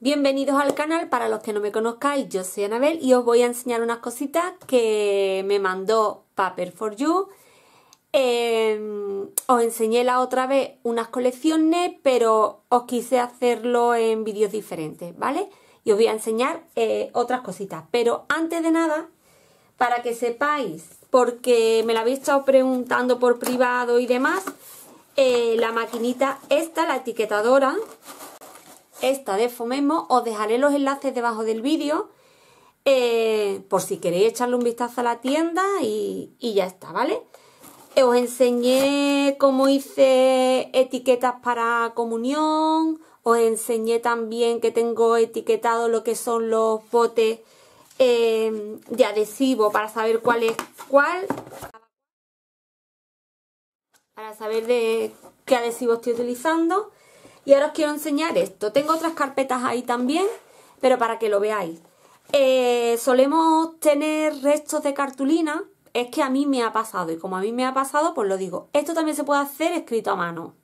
Bienvenidos al canal, para los que no me conozcáis, yo soy Anabel y os voy a enseñar unas cositas que me mandó Paper for You. Em, os enseñé la otra vez unas colecciones, pero os quise hacerlo en vídeos diferentes, ¿vale? Y os voy a enseñar eh, otras cositas. Pero antes de nada, para que sepáis, porque me la habéis estado preguntando por privado y demás, eh, la maquinita esta, la etiquetadora, esta de Fomemo, os dejaré los enlaces debajo del vídeo eh, por si queréis echarle un vistazo a la tienda y, ya está, ¿vale? Os enseñé cómo hice etiquetas para comunión, os enseñé también que tengo etiquetado lo que son los botes eh, de adhesivo para saber cuál es cuál, para saber de qué adhesivo estoy utilizando. Y ahora os quiero enseñar esto. Tengo otras carpetas ahí también, pero para que lo veáis. Eh, solemos tener restos de cartulina. Es que a mí me ha pasado. Y como a mí me ha pasado, pues lo digo. Esto también se puede hacer escrito a mano.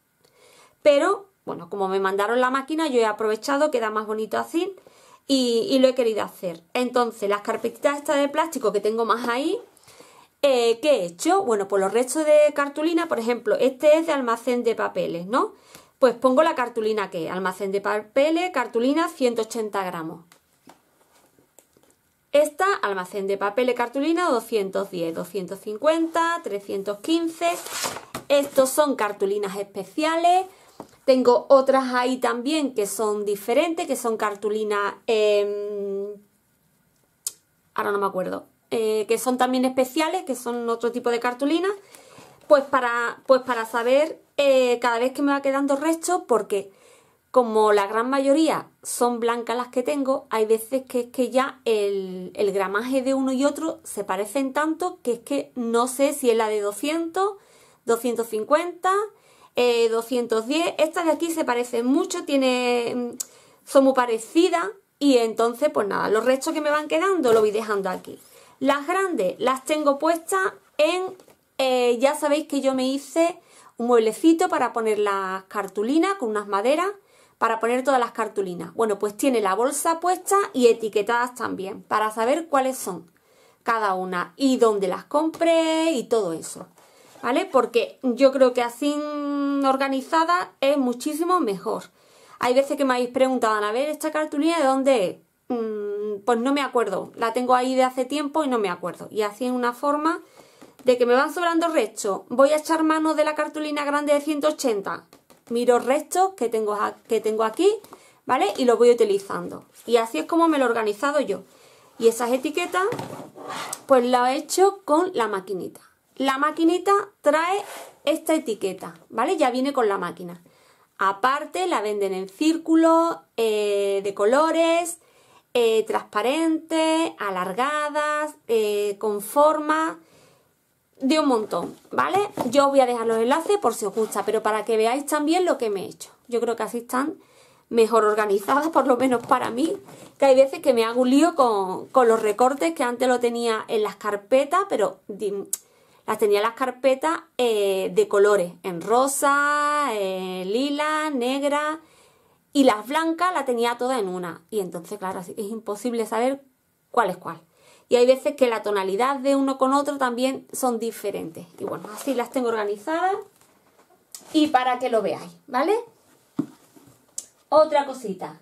Pero, bueno, como me mandaron la máquina, yo he aprovechado, queda más bonito así. Y, lo he querido hacer. Entonces, las carpetitas estas de plástico que tengo más ahí, eh, ¿qué he hecho? Bueno, pues los restos de cartulina, por ejemplo, este es de almacén de papeles, ¿no? Pues pongo la cartulina que almacén de papeles, cartulina 180 gramos. Esta, almacén de papeles, cartulina 210, 250, 315. Estos son cartulinas especiales. Tengo otras ahí también que son diferentes, que son cartulinas... Em, ahora no me acuerdo. Eh, que son también especiales, que son otro tipo de cartulina. Pues para, pues para saber eh, cada vez que me va quedando resto, porque como la gran mayoría son blancas las que tengo, hay veces que es que ya el, gramaje de uno y otro se parecen tanto que es que no sé si es la de 200, 250, 210. Esta de aquí se parece mucho, tiene, mm, son muy parecidas y entonces pues nada, los restos que me van quedando lo voy dejando aquí. Las grandes las tengo puestas en eh, ya sabéis que yo me hice un mueblecito para poner las cartulinas con unas maderas para poner todas las cartulinas. Bueno, pues tiene la bolsa puesta y etiquetadas también para saber cuáles son cada una y dónde las compré y todo eso. ¿Vale? Porque yo creo que así organizada es muchísimo mejor. Hay veces que me habéis preguntado, a ver, ¿esta cartulina de dónde? Mm, pues no me acuerdo. La tengo ahí de hace tiempo y no me acuerdo. Y así en una forma de que me van sobrando restos, voy a echar mano de la cartulina grande de 180, miro restos que tengo, que tengo aquí, ¿vale? Y los voy utilizando. Y así es como me lo he organizado yo. Y esas etiquetas, pues las he hecho con la maquinita. La maquinita trae esta etiqueta, ¿vale? Ya viene con la máquina. Aparte la venden en círculos, eh, de colores, eh, transparentes, alargadas, eh, con forma de un montón, ¿vale? Yo os voy a dejar los enlaces por si os gusta, pero para que veáis también lo que me he hecho. Yo creo que así están mejor organizadas, por lo menos para mí, que hay veces que me hago un lío con, los recortes que antes lo tenía en las carpetas, pero las tenía en las carpetas eh, de colores, en rosa, lila, negra, y las blancas la tenía todas en una. Y entonces, claro, es imposible saber cuál es cuál y hay veces que la tonalidad de uno con otro también son diferentes. Y bueno, así las tengo organizadas y para que lo veáis, ¿vale? Otra cosita.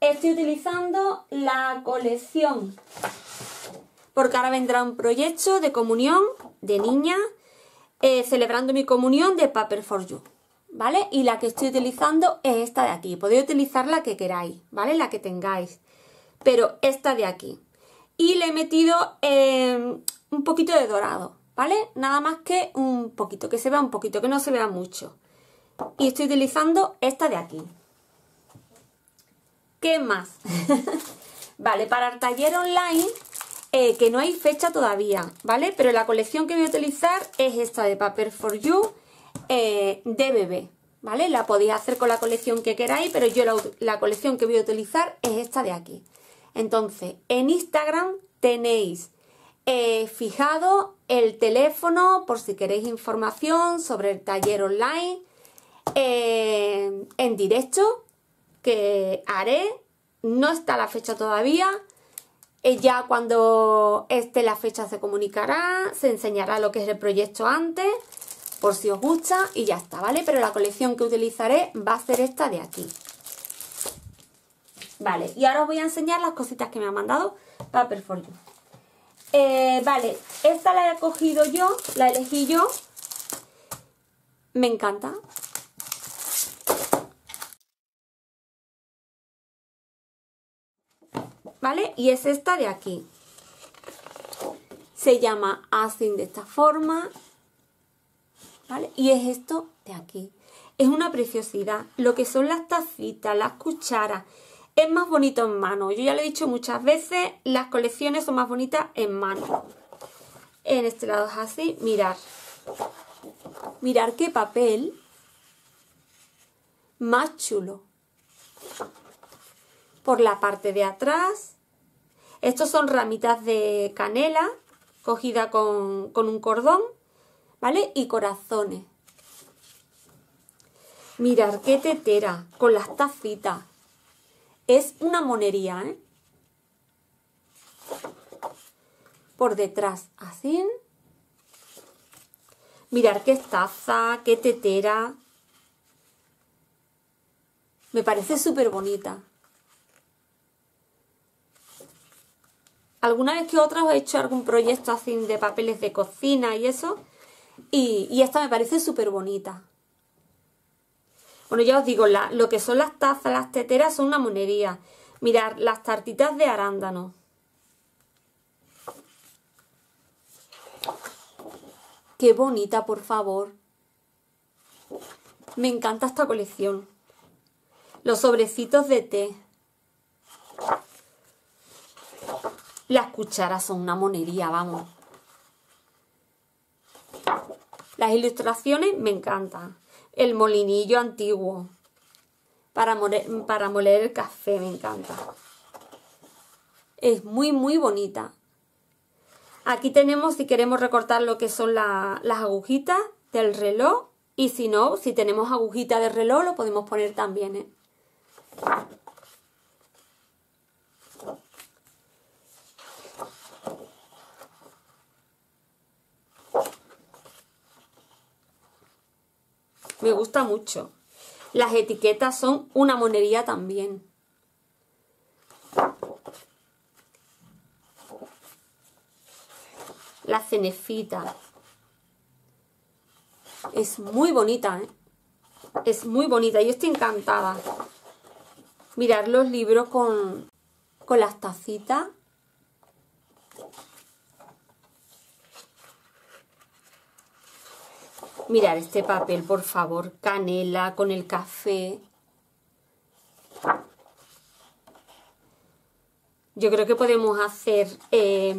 Estoy utilizando la colección porque ahora vendrá un proyecto de comunión de niña eh, celebrando mi comunión de Paper for You, ¿vale? Y la que estoy utilizando es esta de aquí. Podéis utilizar la que queráis, ¿vale? La que tengáis. Pero esta de aquí y le he metido em, un poquito de dorado, ¿vale? Nada más que un poquito, que se vea un poquito, que no se vea mucho. Y estoy utilizando esta de aquí. ¿Qué más? vale, para el taller online, eh, que no hay fecha todavía, ¿vale? Pero la colección que voy a utilizar es esta de Paper for You eh, de bebé, ¿vale? La podéis hacer con la colección que queráis, pero yo la colección que voy a utilizar es esta de aquí. Entonces, en Instagram tenéis eh, fijado el teléfono por si queréis información sobre el taller online eh, en directo que haré no está la fecha todavía. Eh, ya cuando esté la fecha se comunicará, se enseñará lo que es el proyecto antes, por si os gusta y ya está, ¿vale? Pero la colección que utilizaré va a ser esta de aquí. Vale, y ahora os voy a enseñar las cositas que me ha mandado Paper for You. Eh, vale, esta la he cogido yo, la elegí yo. Me encanta. ¿Vale? Y es esta de aquí. Se llama Asing de esta forma. ¿Vale? Y es esto de aquí. Es una preciosidad. Lo que son las tacitas, las cucharas. Es más bonito en mano. Yo ya lo he dicho muchas veces, las colecciones son más bonitas en mano. En este lado es así. Mirar. Mirar qué papel más chulo por la parte de atrás. Estos son ramitas de canela cogida con, un cordón, ¿vale? Y corazones. Mirar qué tetera con las tacitas. Es una monería, ¿eh? Por detrás, así. Mirar qué taza, qué tetera. Me parece súper bonita. alguna vez que otra os he hecho algún proyecto así de papeles de cocina y eso. Y, esta me parece súper bonita. Bueno, ya os digo, lo que son las tazas, las teteras son una monería. Mirad, las tartitas de arándano. Qué bonita, por favor. Me encanta esta colección. Los sobrecitos de té. Las cucharas son una monería, vamos. Las ilustraciones me encantan. El molinillo antiguo. Para moler, para moler el café me encanta. Es muy, muy bonita. Aquí tenemos, si queremos recortar lo que son las agujitas del reloj. Y si no, si tenemos agujita de reloj, lo podemos poner también. ¿eh? Me gusta mucho. Las etiquetas son una monería también. La cenefita. Es muy bonita, ¿eh? Es muy bonita. Yo estoy encantada. Mirar los libros con, con las tacitas. Mirar este papel, por favor. Canela con el café. Yo creo que podemos hacer eh,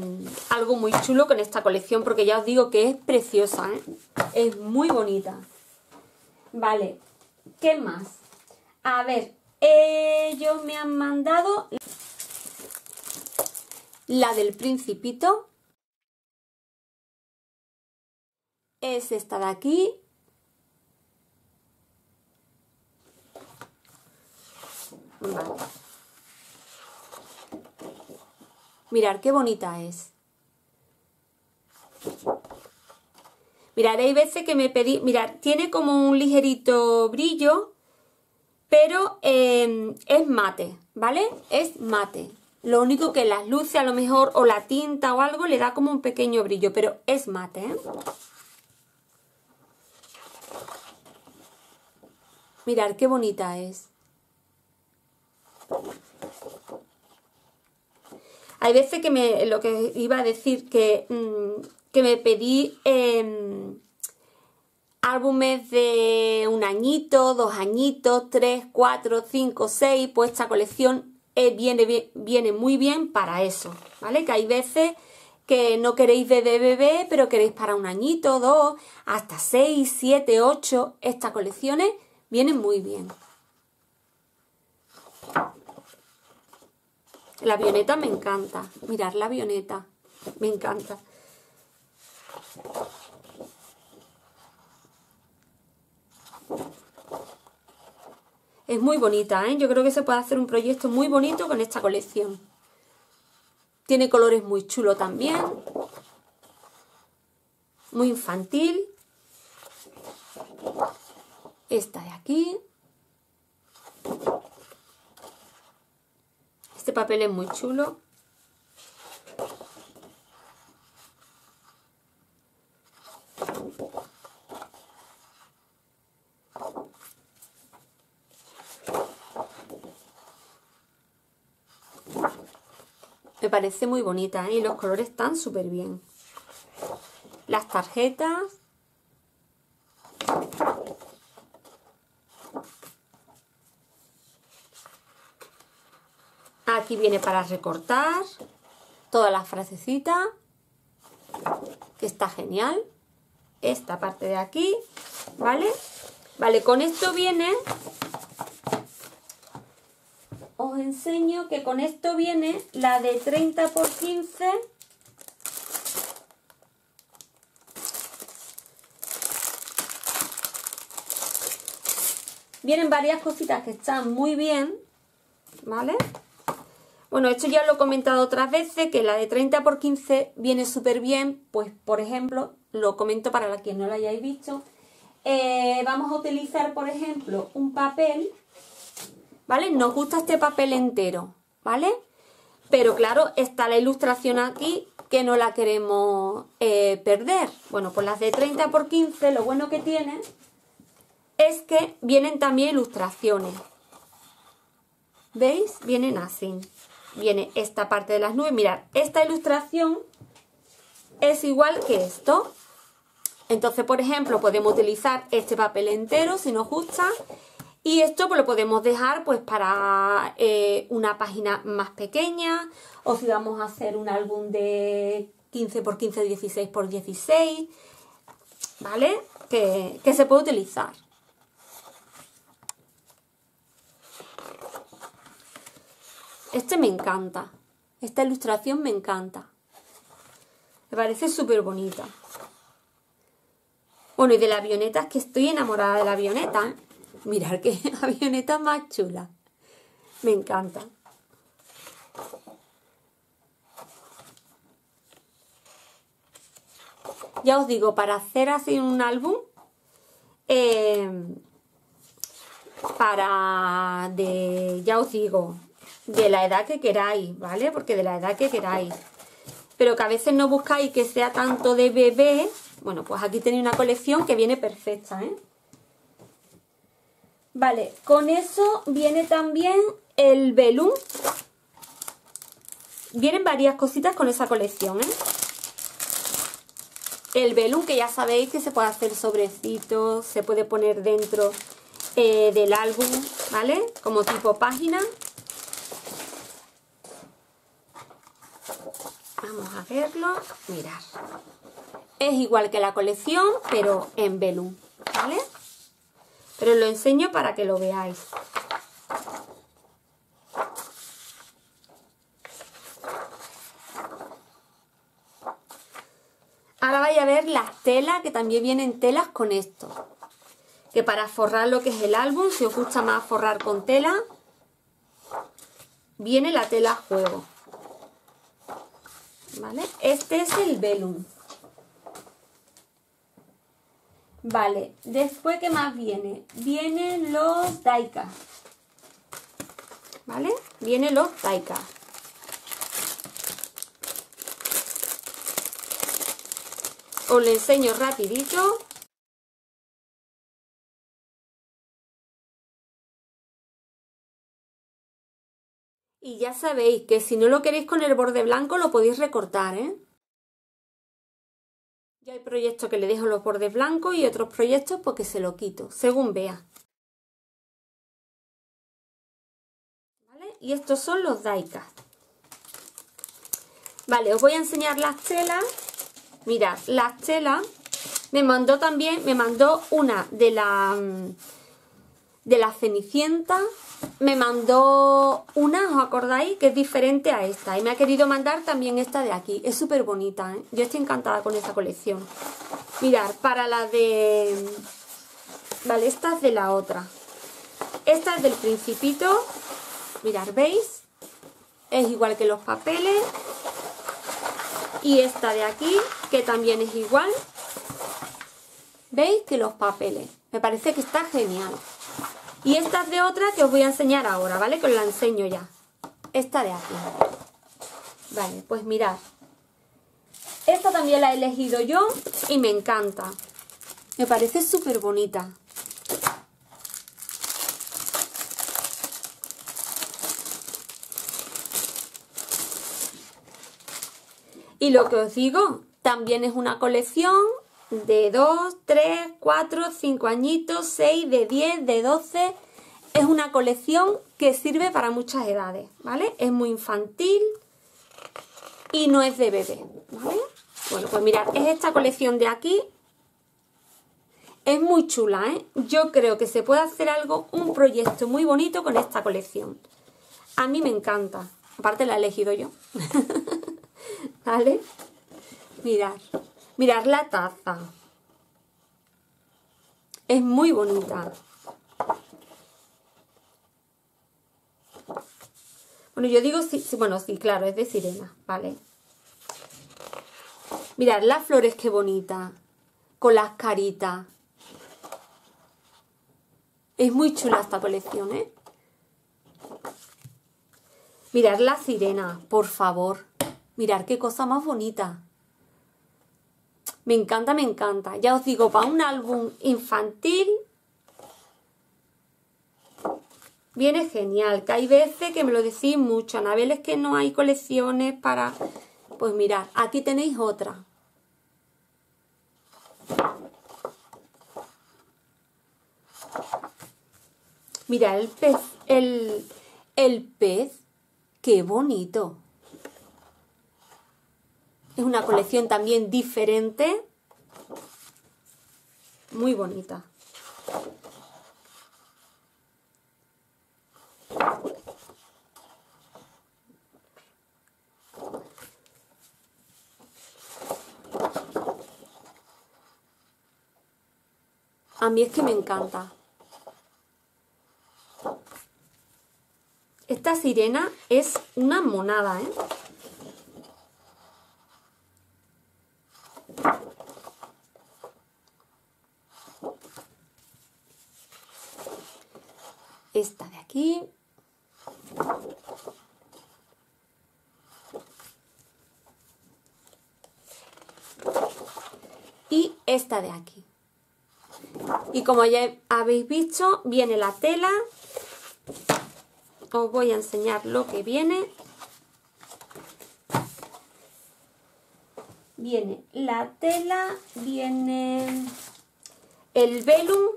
algo muy chulo con esta colección porque ya os digo que es preciosa, ¿eh? Es muy bonita. Vale, ¿qué más? A ver, ellos me han mandado la del principito es esta de aquí. Vale. Mirar qué bonita es. Mirad, hay veces que me pedí... Mirad, tiene como un ligerito brillo, pero em, es mate, ¿vale? Es mate. Lo único que las luces a lo mejor o la tinta o algo le da como un pequeño brillo, pero es mate, ¿eh? Mirar qué bonita es. Hay veces que me, lo que iba a decir, que, mm, que me pedí em, álbumes de un añito, dos añitos, tres, cuatro, cinco, seis, pues esta colección eh, viene, viene muy bien para eso, ¿vale? Que hay veces que no queréis de bebé, pero queréis para un añito, dos, hasta seis, siete, ocho, estas colecciones Viene muy bien. La avioneta me encanta. Mirar la avioneta. Me encanta. Es muy bonita, ¿eh? Yo creo que se puede hacer un proyecto muy bonito con esta colección. Tiene colores muy chulos también. Muy infantil. Esta de aquí. Este papel es muy chulo. Me parece muy bonita ¿eh? y los colores están súper bien. Las tarjetas. Aquí viene para recortar todas las frasecitas, que está genial. Esta parte de aquí, ¿vale? Vale, con esto viene os enseño que con esto viene la de 30 por 15 Vienen varias cositas que están muy bien, ¿vale? Bueno, esto ya lo he comentado otras veces, que la de 30 por 15 viene súper bien, pues por ejemplo, lo comento para que no lo hayáis visto. Eh, vamos a utilizar, por ejemplo, un papel ¿vale? Nos gusta este papel entero, ¿vale? Pero claro, está la ilustración aquí que no la queremos eh, perder. Bueno, pues las de 30 por 15 lo bueno que tienen es que vienen también ilustraciones. ¿Veis? Vienen así. Viene esta parte de las nubes. Mirad, esta ilustración es igual que esto. Entonces, por ejemplo, podemos utilizar este papel entero si nos gusta y esto pues, lo podemos dejar pues para eh, una página más pequeña o si vamos a hacer un álbum de 15 x 15, 16 x 16, ¿vale? Que, que se puede utilizar. Este me encanta. Esta ilustración me encanta. Me parece súper bonita. Bueno, y de la avioneta es que estoy enamorada de la avioneta. ¿eh? Mirar qué avioneta más chula. Me encanta. Ya os digo, para hacer así un álbum, eh, para de, ya os digo, de la edad que queráis, ¿vale? Porque de la edad que queráis. Pero que a veces no buscáis que sea tanto de bebé, bueno, pues aquí tenéis una colección que viene perfecta, ¿eh? Vale, con eso viene también el velum. Vienen varias cositas con esa colección, ¿eh? El velum, que ya sabéis que se puede hacer sobrecitos, se puede poner dentro eh, del álbum, ¿vale? Como tipo página. Vamos a verlo. Mirad. Es igual que la colección, pero en velum, ¿vale? Pero lo enseño para que lo veáis. Ahora vais a ver las telas, que también vienen telas con esto. Que para forrar lo que es el álbum, si os gusta más forrar con tela, viene la tela juego. ¿Vale? Este es el velum. Vale, después, ¿qué más viene? Vienen los Daika. ¿Vale? Vienen los Daika. Os lo enseño rapidito. Y ya sabéis que si no lo queréis con el borde blanco lo podéis recortar, ¿eh? Ya hay proyectos que le dejo los bordes blancos y otros proyectos porque se lo quito, según vea. Y estos son los daikas. Vale, os voy a enseñar las telas. Mirad, las telas me mandó también, me mandó una de la de la Cenicienta me mandó una, ¿os acordáis? Que es diferente a esta. Y me ha querido mandar también esta de aquí. Es súper bonita, ¿eh? Yo estoy encantada con esta colección. Mirad, para la de... Vale, esta es de la otra. Esta es del Principito. Mirad, ¿veis? Es igual que los papeles. Y esta de aquí, que también es igual. ¿Veis? Que los papeles. Me parece que está genial. Y esta es de otra que os voy a enseñar ahora, ¿vale? Que os la enseño ya. Esta de aquí. Vale, pues mirad. Esta también la he elegido yo y me encanta. Me parece súper bonita. Y lo que os digo, también es una colección de 2, 3, 4, 5 añitos, 6, de 10, de 12. Es una colección que sirve para muchas edades, ¿vale? Es muy infantil y no es de bebé, ¿vale? Bueno, pues mirad, es esta colección de aquí. Es muy chula, ¿eh? Yo creo que se puede hacer algo, un proyecto muy bonito con esta colección. A mí me encanta. Aparte la he elegido yo. ¿Vale? Mirar. Mirar la taza. Es muy bonita. Bueno, yo digo sí, bueno, sí, claro, es de sirena, ¿vale? Mirad las flores qué bonita, con las caritas. Es muy chula esta colección, ¿eh? Mirad la sirena, por favor. Mirad qué cosa más bonita. Me encanta, me encanta. Ya os digo, para un álbum infantil viene genial. Que hay veces que me lo decís mucho, Anabel, es que no hay colecciones para... Pues mirad, aquí tenéis otra. Mira, el pez, el, el pez, qué bonito. Es una colección también diferente. Muy bonita. A mí es que me encanta. Esta sirena es una monada, ¿eh? Esta de aquí. Y esta de aquí. Y como ya habéis visto, viene la tela. Os voy a enseñar lo que viene. Viene la tela, viene el velum,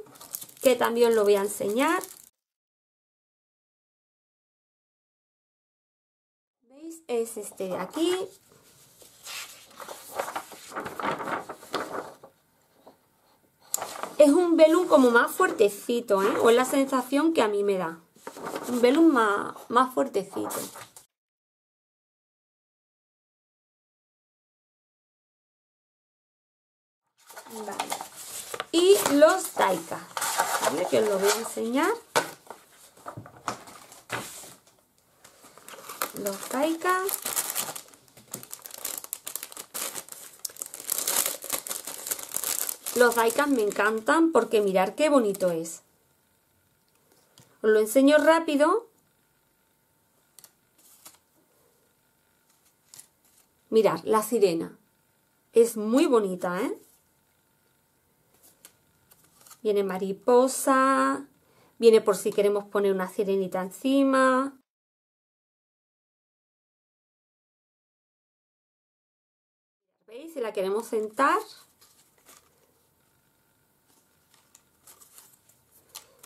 que también lo voy a enseñar. Es este aquí. Es un velum como más fuertecito, ¿eh? O es la sensación que a mí me da. Un velum más, más fuertecito. Vale. Y los taikas, ¿vale? Que os lo voy a enseñar. Los daikas. Los daikas me encantan porque mirar qué bonito es. Os lo enseño rápido. Mirar, la sirena. Es muy bonita, ¿eh? Viene mariposa, viene por si queremos poner una sirenita encima. La queremos sentar.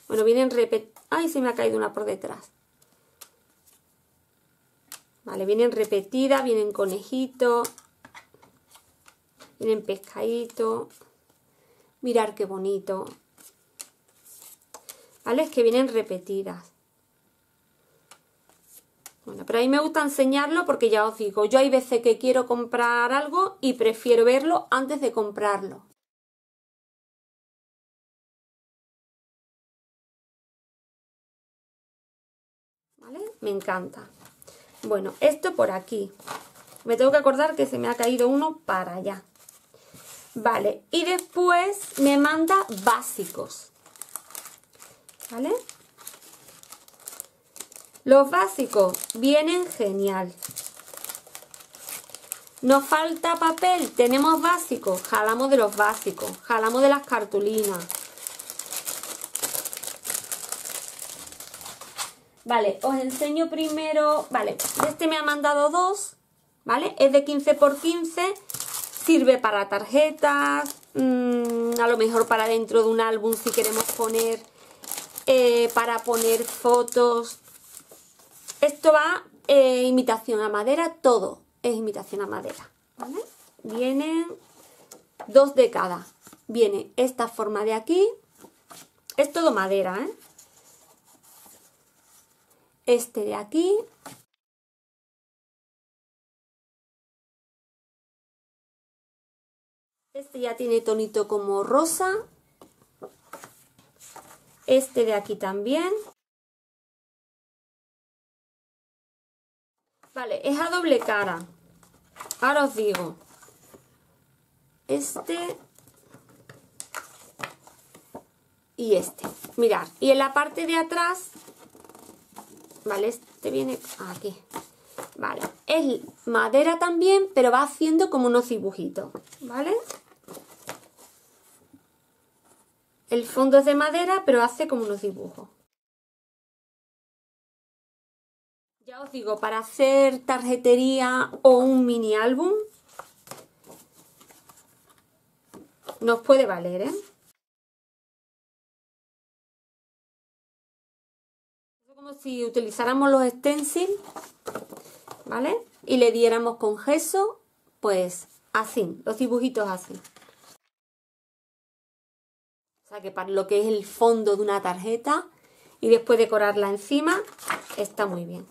Bueno, vienen repetidas. ¡Ay, se me ha caído una por detrás! Vale, vienen repetidas, vienen conejitos, vienen pescaditos. Mirar qué bonito. ¿Vale? Es que vienen repetidas. Pero a me gusta enseñarlo porque ya os digo, yo hay veces que quiero comprar algo y prefiero verlo antes de comprarlo. me encanta. Bueno, esto por aquí. Me tengo que acordar que se me ha caído uno para allá. Vale, y después me manda básicos. ¿Vale? Los básicos vienen genial. Nos falta papel, tenemos básicos, jalamos de los básicos, jalamos de las cartulinas. Vale, os enseño primero, vale, este me ha mandado dos, ¿vale? Es de 15 por 15, sirve para tarjetas, mm, a lo mejor para dentro de un álbum si queremos poner, eh, para poner fotos. Esto va eh, imitación a madera, todo es imitación a madera. Vienen dos de cada. Viene esta forma de aquí, es todo madera, ¿eh? este de aquí. Este ya tiene tonito como rosa. Este de aquí también. Vale, es a doble cara. Ahora os digo. Este y este. Mirad, y en la parte de atrás ¿vale? Este viene aquí. Vale, es madera también, pero va haciendo como unos dibujitos, ¿vale? El fondo es de madera, pero hace como unos dibujos. Digo, para hacer tarjetería o un mini álbum, nos puede valer, ¿eh? si utilizáramos los stencils, ¿vale? Y le diéramos con gesso, pues así, los dibujitos así. O sea que para lo que es el fondo de una tarjeta y después decorarla encima, está muy bien.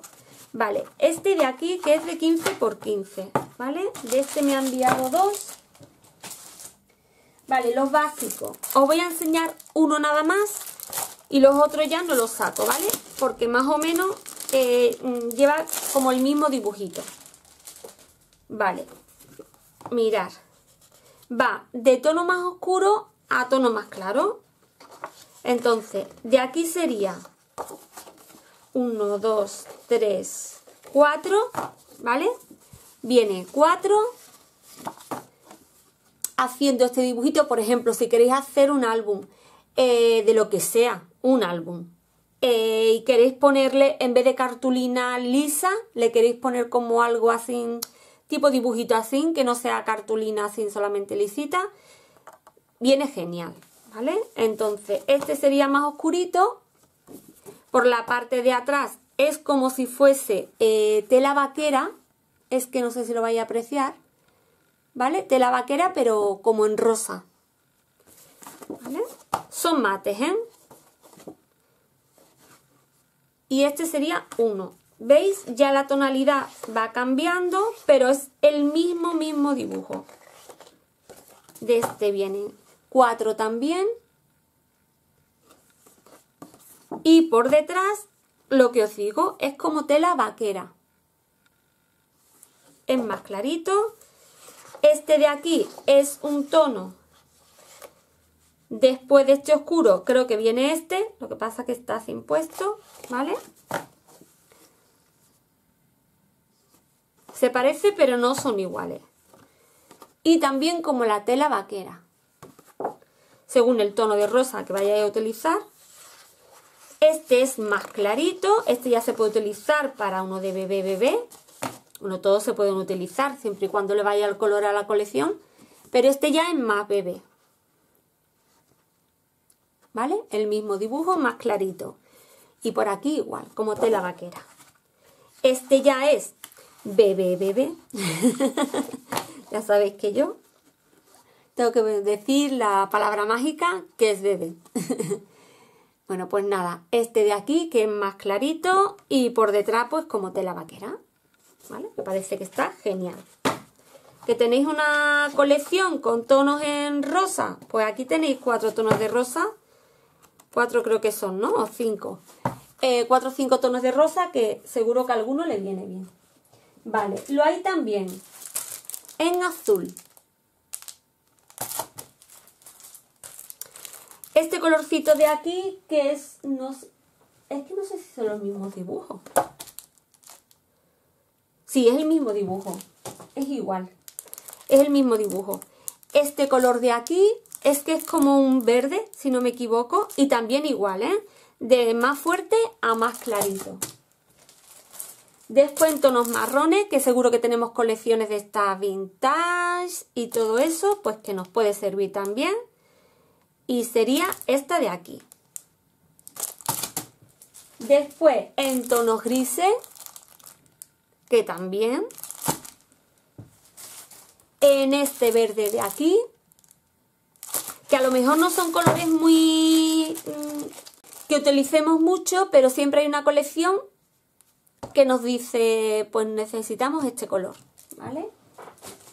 Vale, este de aquí que es de 15 por 15, ¿vale? De este me han enviado dos. Vale, los básicos. Os voy a enseñar uno nada más y los otros ya no los saco, ¿vale? Porque más o menos eh, mm, lleva como el mismo dibujito. Vale, mirar. Va de tono más oscuro a tono más claro. Entonces, de aquí sería 1, 2, 3, 4, ¿vale? Viene 4 haciendo este dibujito, por ejemplo, si queréis hacer un álbum eh, de lo que sea, un álbum. Eh, y queréis ponerle, en vez de cartulina lisa, le queréis poner como algo así, tipo dibujito así, que no sea cartulina así solamente lisita, viene genial, ¿vale? Entonces, este sería más oscurito, por la parte de atrás es como si fuese eh, tela vaquera, es que no sé si lo vais a apreciar, ¿vale? Tela vaquera, pero como en rosa, ¿vale? Son mates, ¿eh? y este sería 1. ¿Veis? Ya la tonalidad va cambiando, pero es el mismo, mismo dibujo. De este vienen 4 también. Y por detrás, lo que os digo, es como tela vaquera. Es más clarito. Este de aquí es un tono Después de este oscuro creo que viene este, lo que pasa que está sin puesto, ¿vale? Se parece pero no son iguales. Y también como la tela vaquera. Según el tono de rosa que vayáis a utilizar. Este es más clarito, este ya se puede utilizar para uno de bebé bebé. Bueno, todos se pueden utilizar siempre y cuando le vaya el color a la colección. Pero este ya es más bebé. ¿vale? El mismo dibujo más clarito. Y por aquí igual, como tela vaquera. Este ya es bebé, bebé. ya sabéis que yo tengo que decir la palabra mágica que es bebé. bueno, pues nada, este de aquí que es más clarito y por detrás pues como tela vaquera. ¿Vale? Me parece que está genial. Que tenéis una colección con tonos en rosa, pues aquí tenéis cuatro tonos de rosa Cuatro creo que son, ¿no? O cinco. eh, cuatro o cinco tonos de rosa que seguro que a alguno le viene bien. Vale, lo hay también en azul. Este colorcito de aquí que es... No, es que no sé si son los mismos dibujos. Sí, es el mismo dibujo. Es igual. Es el mismo dibujo. Este color de aquí es que es como un verde, si no me equivoco. Y también igual, ¿eh? De más fuerte a más clarito. Después en tonos marrones, que seguro que tenemos colecciones de estas vintage y todo eso, pues que nos puede servir también. Y sería esta de aquí. Después en tonos grises, que también. En este verde de aquí, que a lo mejor no son colores muy... Mm, que utilicemos mucho, pero siempre hay una colección que nos dice, pues necesitamos este color, ¿vale?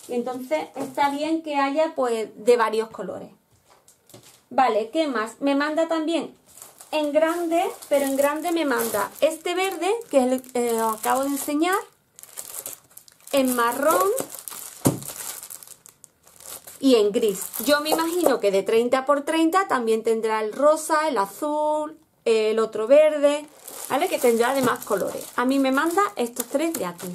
Y entonces está bien que haya pues de varios colores. Vale, ¿qué más? Me manda también en grande, pero en grande me manda este verde, que es el que acabo de enseñar, en marrón y en gris. Yo me imagino que de 30 por 30 también tendrá el rosa, el azul, el otro verde, ¿vale? Que tendrá de más colores. A mí me manda estos tres de aquí.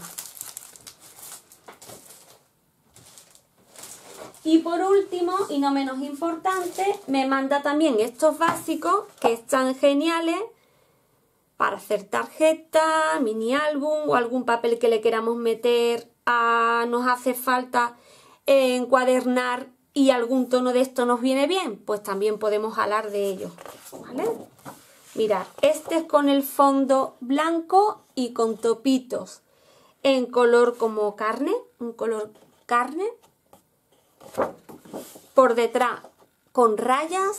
Y por último, y no menos importante, me manda también estos básicos que están geniales para hacer tarjeta, mini álbum o algún papel que le queramos meter a nos hace falta encuadernar y algún tono de esto nos viene bien, pues también podemos hablar de ellos, ¿vale? Mirad, este es con el fondo blanco y con topitos en color como carne, un color carne. Por detrás con rayas.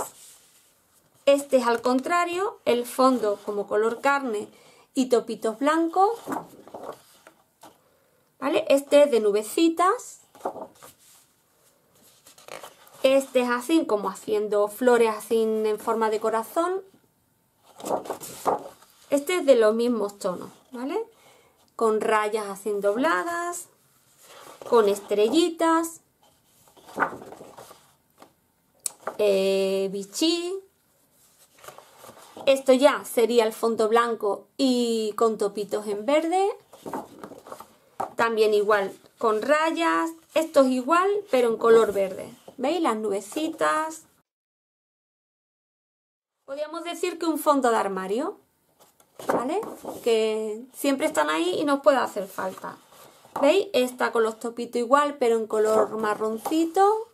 Este es al contrario, el fondo como color carne y topitos blancos. ¿Vale? Este es de nubecitas. Este es así, como haciendo flores así en forma de corazón. Este es de los mismos tonos, ¿vale? Con rayas así dobladas, con estrellitas, eh. Esto ya sería el fondo blanco y con topitos en verde. También igual con rayas. Esto es igual, pero en color verde. ¿Veis las nubecitas? Podríamos decir que un fondo de armario, ¿vale? Que siempre están ahí y nos puede hacer falta. ¿Veis? Esta con los topitos igual, pero en color marroncito.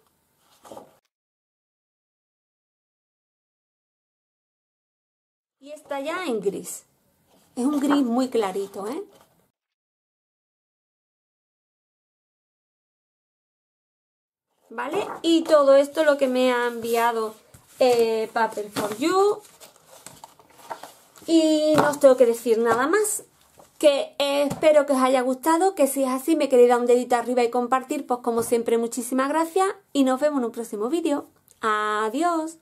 Y esta ya en gris. Es un gris muy clarito, ¿eh? ¿Vale? Y todo esto lo que me ha enviado eh, Paper for You. Y no os tengo que decir nada más. Que espero que os haya gustado, que si es así me queréis dar un dedito arriba y compartir, pues como siempre muchísimas gracias y nos vemos en un próximo vídeo. Adiós.